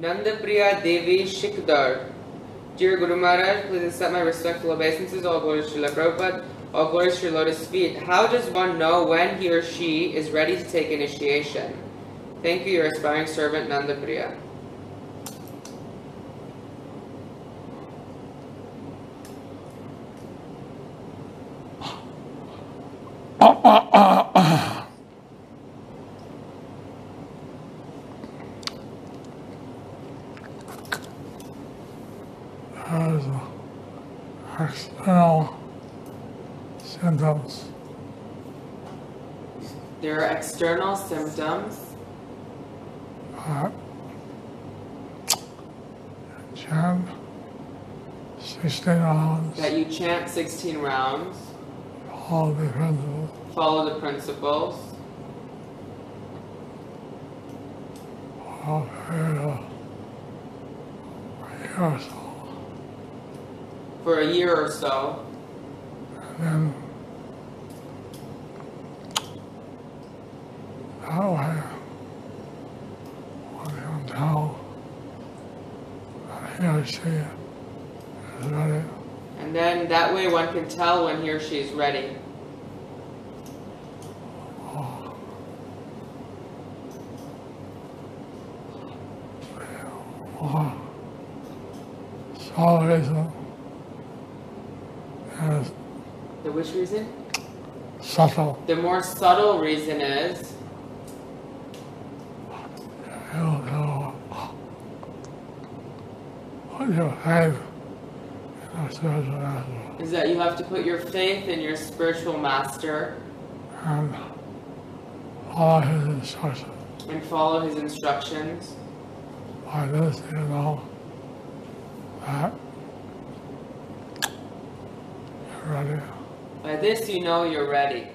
Nandapriya Devi Shikdar. Dear Guru Maharaj, please accept my respectful obeisances. All glory to Srila Prabhupada. All glory to lotus feet. How does one know when he or she is ready to take initiation? Thank you, your aspiring servant Nandapriya. Ah, ah, ah. There's external symptoms. There are external symptoms. Uh, chant 16 rounds, that you chant 16 rounds, all the principles, follow the principles. All period of a year or so. For a year or so, And then that way, one can tell that he or she is ready. and then that way one can tell when he or she is ready. Or solarism is The which reason? subtle. The more subtle reason is You don't know what you have a spiritual master is that you have to put your faith in your spiritual master and follow his instructions. and follow his instructions. By this, you know that. By this you know you're ready.